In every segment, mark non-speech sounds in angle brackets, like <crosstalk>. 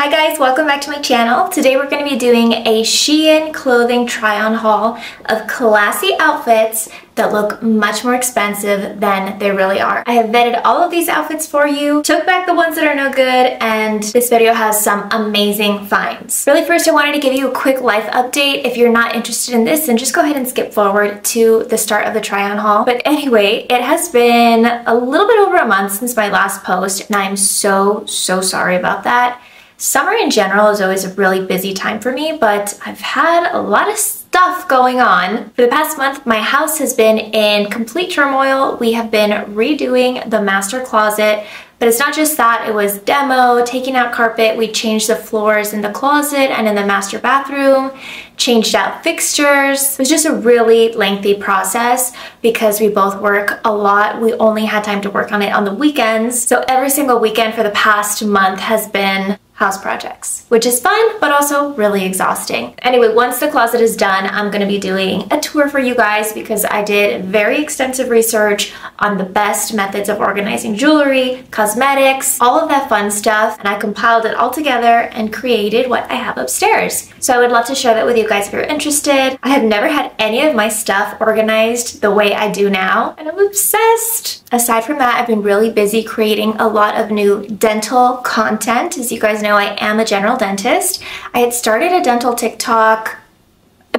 Hi guys, welcome back to my channel. Today we're going to be doing a Shein clothing try on haul of classy outfits that look much more expensive than they really are. I have vetted all of these outfits for you, took back the ones that are no good, and this video has some amazing finds. Really first I wanted to give you a quick life update. If you're not interested in this, then just go ahead and skip forward to the start of the try on haul. But anyway, it has been a little bit over a month since my last post, and I'm so, so sorry about that. Summer in general is always a really busy time for me, but I've had a lot of stuff going on. For the past month, my house has been in complete turmoil. We have been redoing the master closet, but it's not just that, it was demo, taking out carpet, we changed the floors in the closet and in the master bathroom, changed out fixtures. It was just a really lengthy process because we both work a lot. We only had time to work on it on the weekends. So every single weekend for the past month has been house projects, which is fun, but also really exhausting. Anyway, once the closet is done, I'm gonna be doing a tour for you guys because I did very extensive research on the best methods of organizing jewelry, cosmetics, all of that fun stuff, and I compiled it all together and created what I have upstairs. So I would love to share that with you guys if you're interested. I have never had any of my stuff organized the way I do now, and I'm obsessed. Aside from that, I've been really busy creating a lot of new dental content. As you guys know, I am a general dentist. I had started a dental TikTok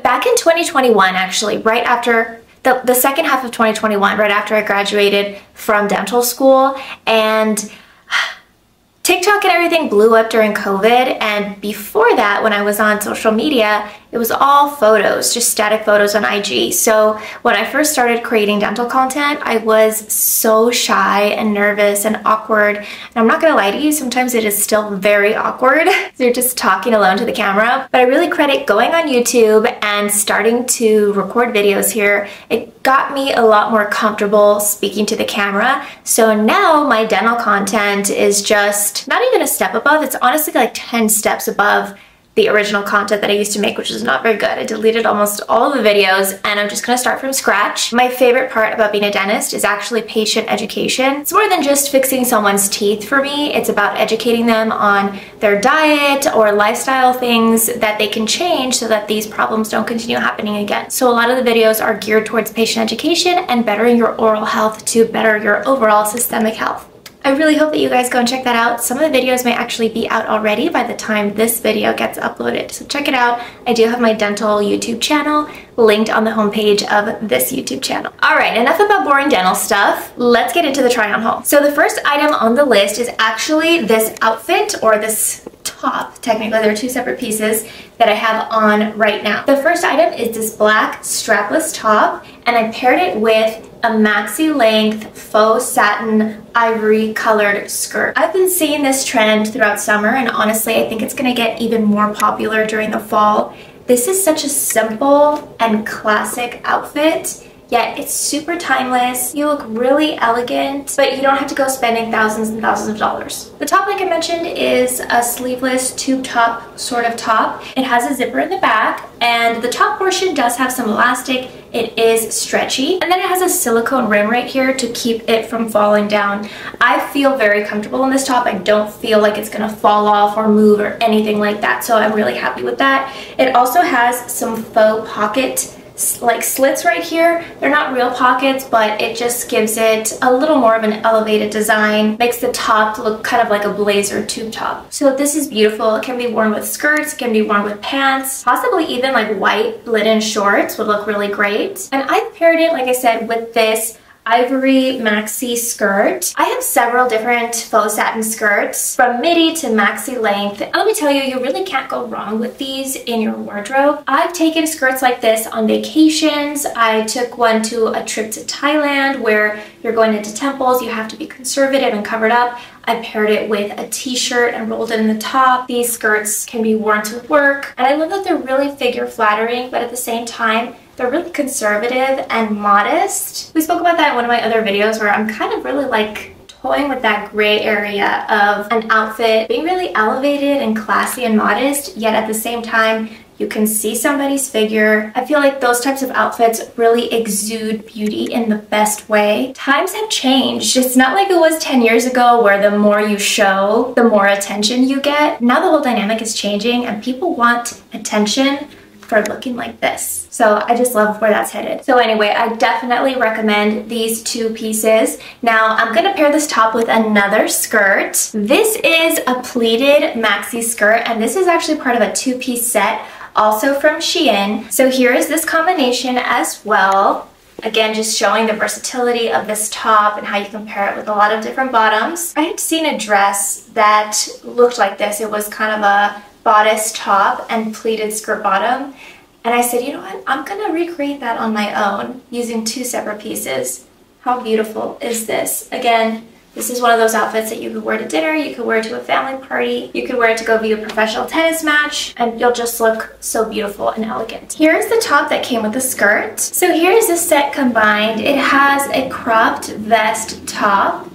back in 2021, actually, right after the, the second half of 2021, right after I graduated from dental school. And TikTok and everything blew up during COVID. And before that, when I was on social media, it was all photos, just static photos on IG. So when I first started creating dental content, I was so shy and nervous and awkward. And I'm not gonna lie to you, sometimes it is still very awkward. <laughs> You're just talking alone to the camera. But I really credit going on YouTube and starting to record videos here. It got me a lot more comfortable speaking to the camera. So now my dental content is just not even a step above, it's honestly like 10 steps above the original content that I used to make, which is not very good. I deleted almost all the videos and I'm just gonna start from scratch. My favorite part about being a dentist is actually patient education. It's more than just fixing someone's teeth for me. It's about educating them on their diet or lifestyle things that they can change so that these problems don't continue happening again. So a lot of the videos are geared towards patient education and bettering your oral health to better your overall systemic health. I really hope that you guys go and check that out. Some of the videos may actually be out already by the time this video gets uploaded. So check it out. I do have my dental YouTube channel linked on the homepage of this YouTube channel. All right, enough about boring dental stuff. Let's get into the try on haul. So the first item on the list is actually this outfit or this top, technically there are two separate pieces that I have on right now. The first item is this black strapless top and I paired it with a maxi length faux satin ivory colored skirt. I've been seeing this trend throughout summer and honestly I think it's gonna get even more popular during the fall. This is such a simple and classic outfit yet it's super timeless. You look really elegant, but you don't have to go spending thousands and thousands of dollars. The top, like I mentioned, is a sleeveless tube top sort of top. It has a zipper in the back, and the top portion does have some elastic. It is stretchy, and then it has a silicone rim right here to keep it from falling down. I feel very comfortable in this top. I don't feel like it's gonna fall off or move or anything like that, so I'm really happy with that. It also has some faux pocket like slits right here. They're not real pockets, but it just gives it a little more of an elevated design. Makes the top look kind of like a blazer tube top. So this is beautiful. It can be worn with skirts, it can be worn with pants, possibly even like white linen shorts would look really great. And I paired it, like I said, with this ivory maxi skirt. I have several different faux satin skirts from midi to maxi length. And let me tell you, you really can't go wrong with these in your wardrobe. I've taken skirts like this on vacations. I took one to a trip to Thailand where you're going into temples, you have to be conservative and covered up. I paired it with a t-shirt and rolled it in the top. These skirts can be worn to work. And I love that they're really figure flattering, but at the same time, they're really conservative and modest. We spoke about that in one of my other videos where I'm kind of really like toying with that gray area of an outfit being really elevated and classy and modest, yet at the same time, You can see somebody's figure. I feel like those types of outfits really exude beauty in the best way. Times have changed. It's not like it was 10 years ago where the more you show, the more attention you get. Now the whole dynamic is changing and people want attention for looking like this. So I just love where that's headed. So anyway, I definitely recommend these two pieces. Now I'm gonna pair this top with another skirt. This is a pleated maxi skirt and this is actually part of a two-piece set also from Shein. So here is this combination as well. Again, just showing the versatility of this top and how you compare it with a lot of different bottoms. I had seen a dress that looked like this. It was kind of a bodice top and pleated skirt bottom. And I said, you know what, I'm gonna recreate that on my own using two separate pieces. How beautiful is this? Again, this is one of those outfits that you could wear to dinner, you could wear to a family party, you could wear it to go view a professional tennis match, and you'll just look so beautiful and elegant. Here's the top that came with the skirt. So here's the set combined. It has a cropped vest top,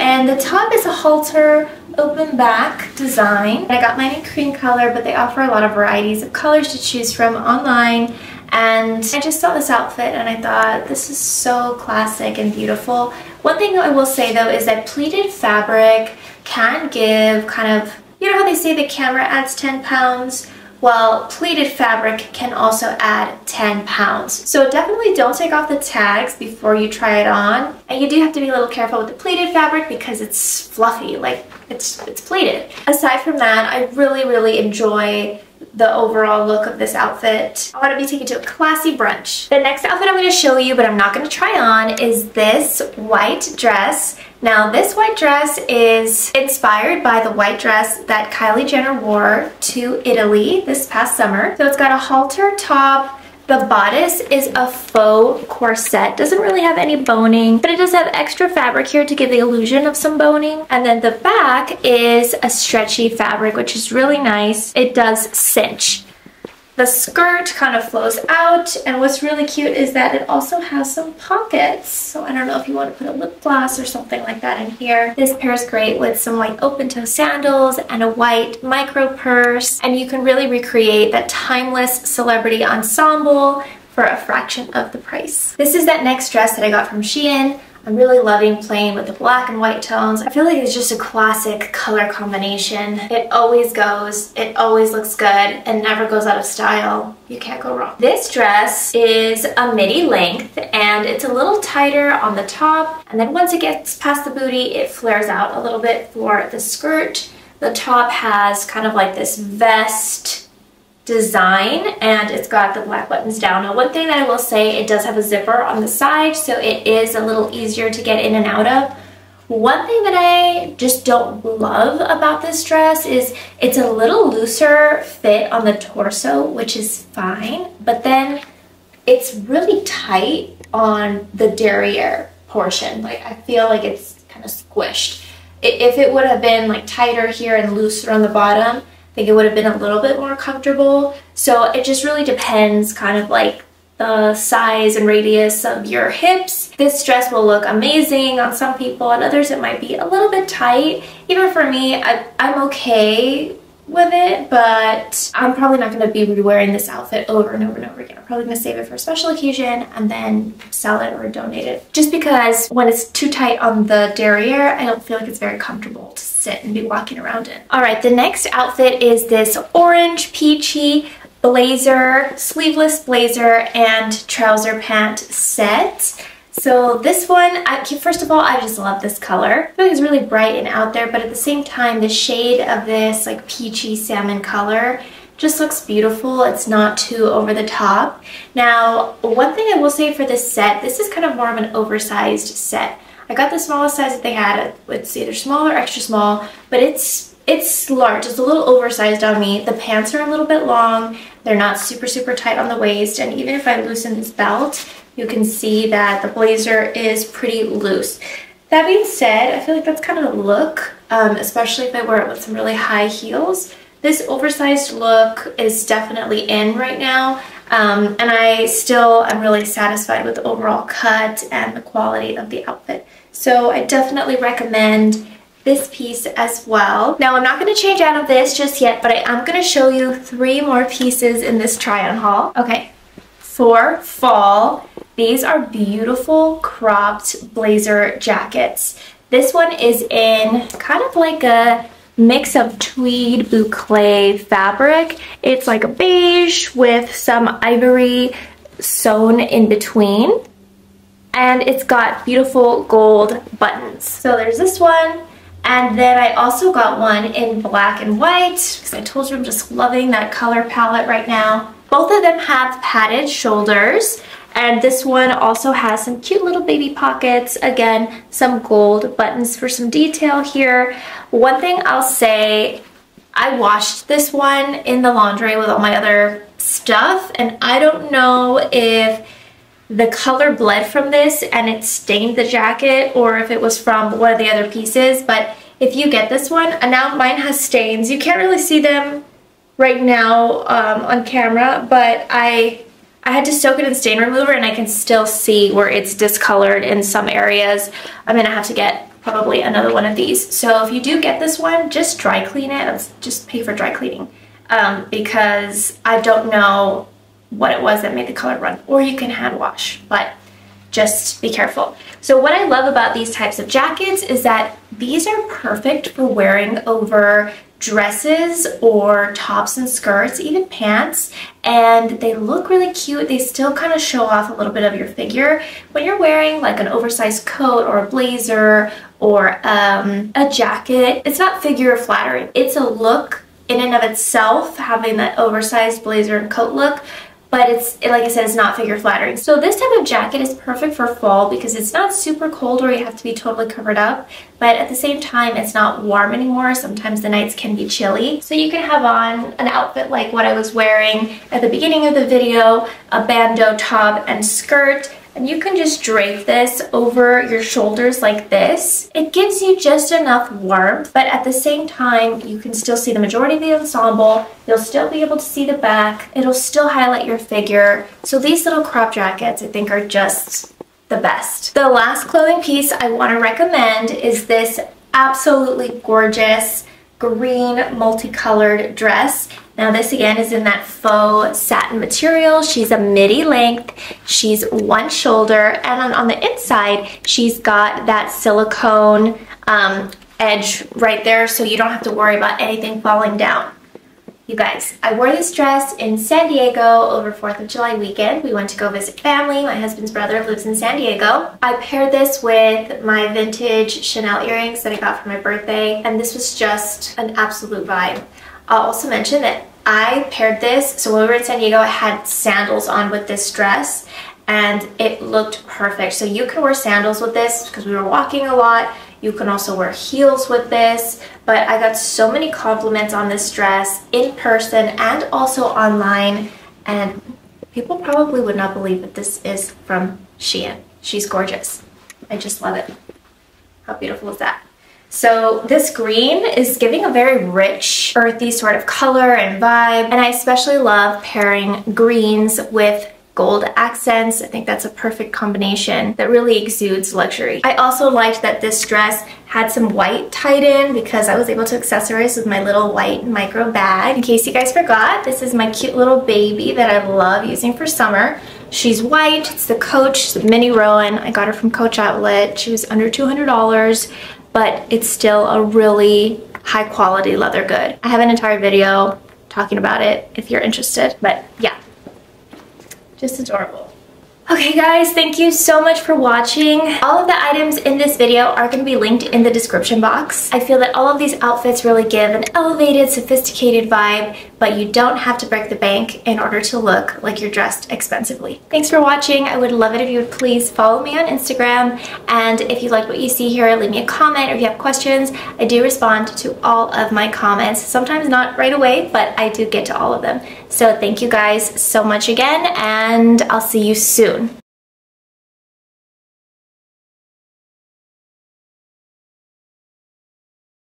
and the top is a halter open back design. I got mine in cream color, but they offer a lot of varieties of colors to choose from online. And I just saw this outfit and I thought, this is so classic and beautiful. One thing I will say though is that pleated fabric can give kind of, you know how they say the camera adds 10 pounds? Well, pleated fabric can also add 10 pounds. So definitely don't take off the tags before you try it on. And you do have to be a little careful with the pleated fabric because it's fluffy, like it's, it's pleated. Aside from that, I really, really enjoy the overall look of this outfit. I want to be taken to a classy brunch. The next outfit I'm going to show you, but I'm not going to try on, is this white dress. Now this white dress is inspired by the white dress that Kylie Jenner wore to Italy this past summer. So it's got a halter top, the bodice is a faux corset. Doesn't really have any boning, but it does have extra fabric here to give the illusion of some boning. And then the back is a stretchy fabric, which is really nice. It does cinch. The skirt kind of flows out and what's really cute is that it also has some pockets. So I don't know if you want to put a lip gloss or something like that in here. This pairs great with some like open toe sandals and a white micro purse and you can really recreate that timeless celebrity ensemble for a fraction of the price. This is that next dress that I got from Shein. I'm really loving playing with the black and white tones. I feel like it's just a classic color combination. It always goes, it always looks good, and never goes out of style. You can't go wrong. This dress is a midi length, and it's a little tighter on the top, and then once it gets past the booty, it flares out a little bit for the skirt. The top has kind of like this vest design and it's got the black buttons down. Now one thing that I will say, it does have a zipper on the side so it is a little easier to get in and out of. One thing that I just don't love about this dress is it's a little looser fit on the torso, which is fine, but then it's really tight on the derriere portion. Like I feel like it's kind of squished. If it would have been like tighter here and looser on the bottom, think it would have been a little bit more comfortable. So it just really depends kind of like the size and radius of your hips. This dress will look amazing on some people and others it might be a little bit tight. Even for me, I, I'm okay with it, but I'm probably not going to be wearing this outfit over and over and over again. I'm probably to save it for a special occasion and then sell it or donate it. Just because when it's too tight on the derriere, I don't feel like it's very comfortable to sit and be walking around in. All right, the next outfit is this orange peachy blazer, sleeveless blazer and trouser pant set. So this one, I, first of all, I just love this color. I feel like it's really bright and out there, but at the same time, the shade of this like peachy salmon color just looks beautiful. It's not too over the top. Now, one thing I will say for this set, this is kind of more of an oversized set. I got the smallest size that they had. It's either small or extra small, but it's it's large. It's a little oversized on me. The pants are a little bit long. They're not super, super tight on the waist. And even if I loosen this belt, you can see that the blazer is pretty loose. That being said, I feel like that's kind of a look, um, especially if I wear it with some really high heels. This oversized look is definitely in right now, um, and I still am really satisfied with the overall cut and the quality of the outfit. So I definitely recommend this piece as well. Now I'm not going to change out of this just yet, but I am going to show you three more pieces in this try on haul. Okay, for fall, these are beautiful cropped blazer jackets. This one is in kind of like a mix of tweed boucle fabric. It's like a beige with some ivory sewn in between. And it's got beautiful gold buttons. So there's this one. And then I also got one in black and white because I told you I'm just loving that color palette right now. Both of them have padded shoulders and this one also has some cute little baby pockets. Again, some gold buttons for some detail here. One thing I'll say, I washed this one in the laundry with all my other stuff and I don't know if the color bled from this and it stained the jacket or if it was from one of the other pieces but if you get this one and now mine has stains you can't really see them right now um, on camera but I I had to soak it in stain remover and I can still see where it's discolored in some areas. I'm gonna have to get probably another one of these. So if you do get this one, just dry clean it. Just pay for dry cleaning um, because I don't know what it was that made the color run. Or you can hand wash, but just be careful. So what I love about these types of jackets is that these are perfect for wearing over dresses or tops and skirts, even pants, and they look really cute. They still kind of show off a little bit of your figure. When you're wearing like an oversized coat or a blazer or um, a jacket, it's not figure flattering. It's a look in and of itself, having that oversized blazer and coat look, but it's like I said, it's not figure flattering. So this type of jacket is perfect for fall because it's not super cold or you have to be totally covered up, but at the same time, it's not warm anymore. Sometimes the nights can be chilly. So you can have on an outfit like what I was wearing at the beginning of the video, a bandeau top and skirt, and you can just drape this over your shoulders like this. It gives you just enough warmth, but at the same time, you can still see the majority of the ensemble. You'll still be able to see the back. It'll still highlight your figure. So these little crop jackets, I think, are just the best. The last clothing piece I want to recommend is this absolutely gorgeous green multicolored dress. Now this again is in that faux satin material. She's a midi length. She's one shoulder and on, on the inside she's got that silicone um, edge right there so you don't have to worry about anything falling down. You guys, I wore this dress in San Diego over 4th of July weekend. We went to go visit family. My husband's brother lives in San Diego. I paired this with my vintage Chanel earrings that I got for my birthday, and this was just an absolute vibe. I'll also mention that I paired this, so when we were in San Diego, I had sandals on with this dress, and it looked perfect. So you can wear sandals with this because we were walking a lot. You can also wear heels with this, but I got so many compliments on this dress in person and also online, and people probably would not believe that this is from Shein. She's gorgeous. I just love it. How beautiful is that? So this green is giving a very rich, earthy sort of color and vibe, and I especially love pairing greens with gold accents. I think that's a perfect combination that really exudes luxury. I also liked that this dress had some white tied in because I was able to accessorize with my little white micro bag. In case you guys forgot, this is my cute little baby that I love using for summer. She's white, it's the Coach, the Mini Rowan. I got her from Coach Outlet. She was under $200, but it's still a really high quality leather good. I have an entire video talking about it if you're interested, but yeah, just adorable. Okay guys, thank you so much for watching. All of the items in this video are going to be linked in the description box. I feel that all of these outfits really give an elevated, sophisticated vibe, but you don't have to break the bank in order to look like you're dressed expensively. Thanks for watching. I would love it if you would please follow me on Instagram, and if you like what you see here, leave me a comment, or if you have questions, I do respond to all of my comments. Sometimes not right away, but I do get to all of them. So thank you guys so much again, and I'll see you soon.